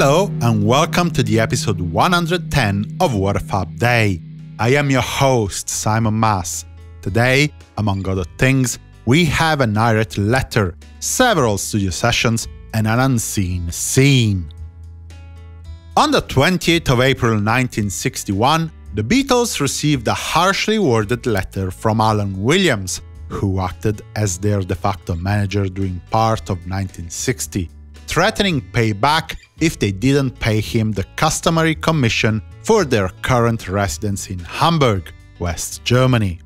Hello and welcome to the episode 110 of What a Fab Day. I am your host, Simon Mas. Today, among other things, we have an irate letter, several studio sessions, and an unseen scene. On the 20th of April 1961, the Beatles received a harshly worded letter from Allan Williams, who acted as their de facto manager during part of 1960, threatening payback if they didn't pay him the customary commission for their current residence in Hamburg, West Germany.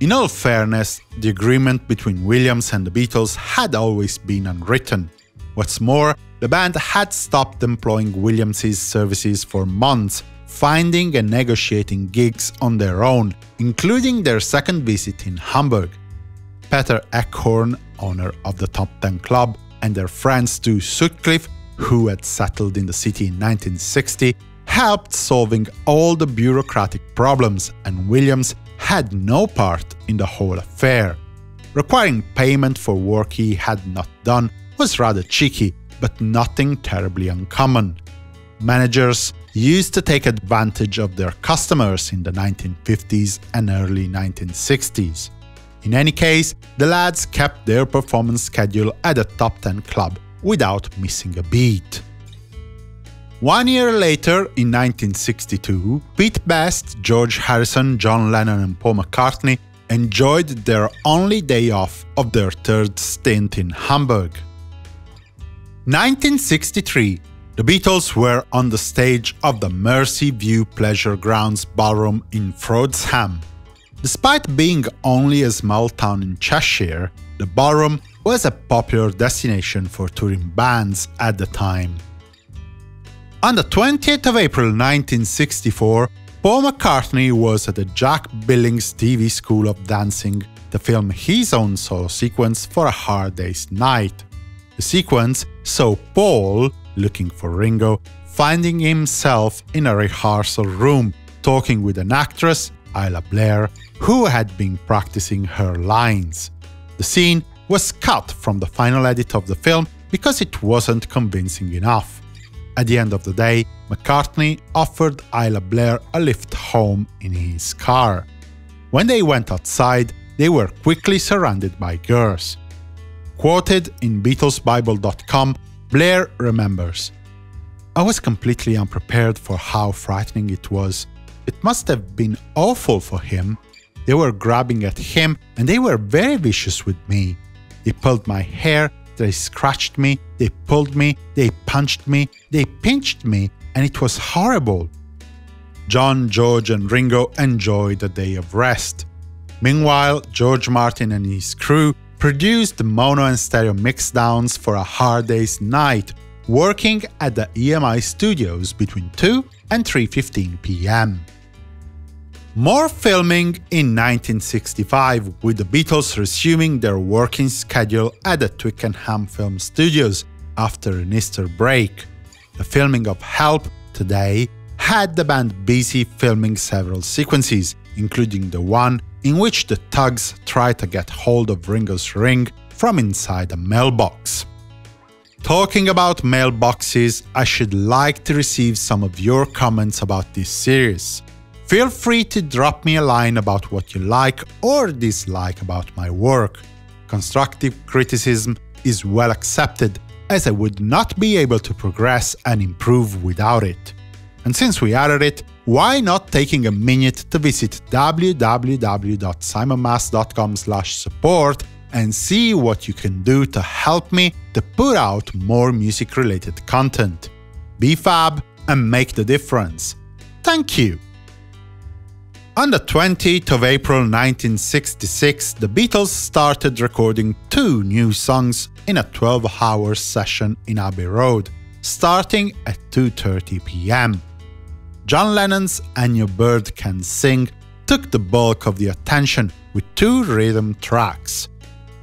In all fairness, the agreement between Williams and the Beatles had always been unwritten. What's more, the band had stopped employing Williams's services for months, finding and negotiating gigs on their own, including their second visit in Hamburg. Peter Eckhorn, owner of the Top Ten Club, and their friends Stu Sutcliffe who had settled in the city in 1960, helped solving all the bureaucratic problems, and Williams had no part in the whole affair. Requiring payment for work he had not done was rather cheeky, but nothing terribly uncommon. Managers used to take advantage of their customers in the 1950s and early 1960s. In any case, the lads kept their performance schedule at the top 10 club, without missing a beat. One year later, in 1962, Pete Best, George Harrison, John Lennon and Paul McCartney enjoyed their only day off of their third stint in Hamburg. 1963 the Beatles were on the stage of the Mersey View Pleasure Grounds Ballroom in Frodsham. Despite being only a small town in Cheshire, the ballroom was a popular destination for touring bands at the time. On the 20th of April 1964, Paul McCartney was at the Jack Billings TV School of Dancing to film his own solo sequence for A Hard Day's Night. The sequence saw Paul, looking for Ringo, finding himself in a rehearsal room talking with an actress, Isla Blair, who had been practicing her lines. The scene was cut from the final edit of the film because it wasn't convincing enough. At the end of the day, McCartney offered Isla Blair a lift home in his car. When they went outside, they were quickly surrounded by girls. Quoted in BeatlesBible.com, Blair remembers, I was completely unprepared for how frightening it was. It must have been awful for him. They were grabbing at him and they were very vicious with me. They pulled my hair, they scratched me, they pulled me, they punched me, they pinched me, and it was horrible. John, George, and Ringo enjoyed a day of rest. Meanwhile, George Martin and his crew produced mono and stereo mixdowns for a hard day's night, working at the EMI studios between 2 and 3.15 pm. More filming in 1965, with the Beatles resuming their working schedule at the Twickenham Film Studios after an Easter break. The filming of Help today had the band busy filming several sequences, including the one in which the thugs try to get hold of Ringo's ring from inside a mailbox. Talking about mailboxes, I should like to receive some of your comments about this series. Feel free to drop me a line about what you like or dislike about my work. Constructive criticism is well accepted, as I would not be able to progress and improve without it. And since we at it, why not taking a minute to visit www.simonmas.com support and see what you can do to help me to put out more music-related content. Be fab and make the difference. Thank you! On the 20th of April 1966, the Beatles started recording two new songs in a 12-hour session in Abbey Road, starting at 2.30 pm. John Lennon's And Your Bird Can Sing took the bulk of the attention with two rhythm tracks.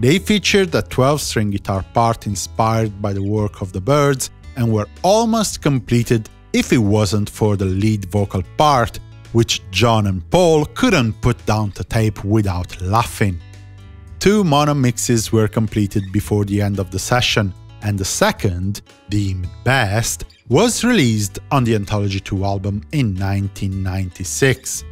They featured a 12-string guitar part inspired by the work of the Byrds and were almost completed if it wasn't for the lead vocal part, which John and Paul couldn't put down to tape without laughing. Two mono mixes were completed before the end of the session, and the second, deemed best, was released on the Anthology 2 album in 1996.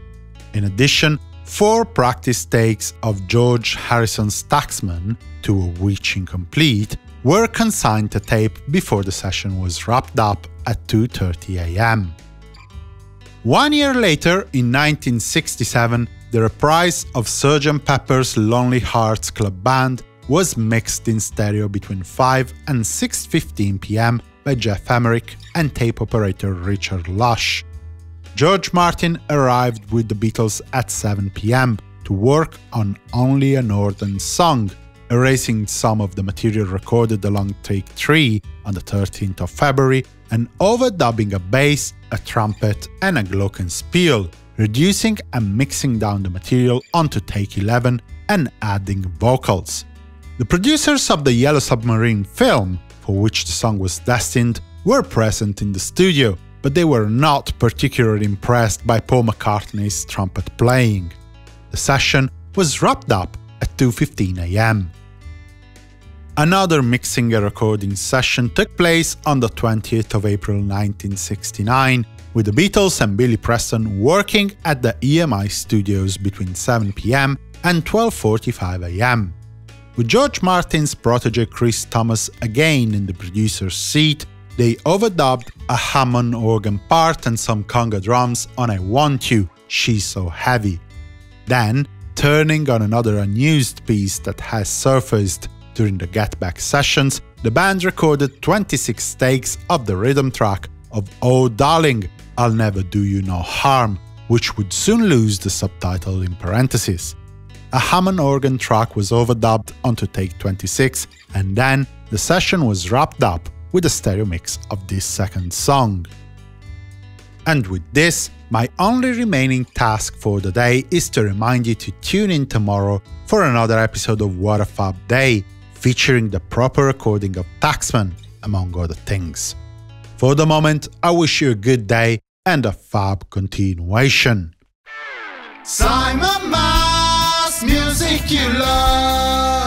In addition, four practice takes of George Harrison's Taxman, two of which incomplete, were consigned to tape before the session was wrapped up at 2.30 am. One year later, in 1967, the reprise of Sgt. Pepper's Lonely Hearts Club Band was mixed in stereo between 5 and 6.15 pm by Geoff Emerick and tape operator Richard Lush. George Martin arrived with the Beatles at 7 pm to work on Only a Northern Song, erasing some of the material recorded along take 3 on the 13th of February and overdubbing a bass, a trumpet and a glockenspiel, reducing and mixing down the material onto take 11 and adding vocals. The producers of the Yellow Submarine film, for which the song was destined, were present in the studio, but they were not particularly impressed by Paul McCartney's trumpet playing. The session was wrapped up at 2.15 am. Another mixing and recording session took place on the 20th of April 1969, with the Beatles and Billy Preston working at the EMI studios between 7pm and 12.45am. With George Martin's protege Chris Thomas again in the producer's seat, they overdubbed a Hammond organ part and some conga drums on I Want You, She's So Heavy. Then, turning on another unused piece that has surfaced during the Get Back sessions, the band recorded 26 takes of the rhythm track of Oh Darling, I'll Never Do You No Harm, which would soon lose the subtitle in parentheses a Hammond organ track was overdubbed onto take 26, and then the session was wrapped up with a stereo mix of this second song. And with this, my only remaining task for the day is to remind you to tune in tomorrow for another episode of What a Fab Day, featuring the proper recording of Taxman, among other things. For the moment, I wish you a good day and a fab continuation. Simon music you love.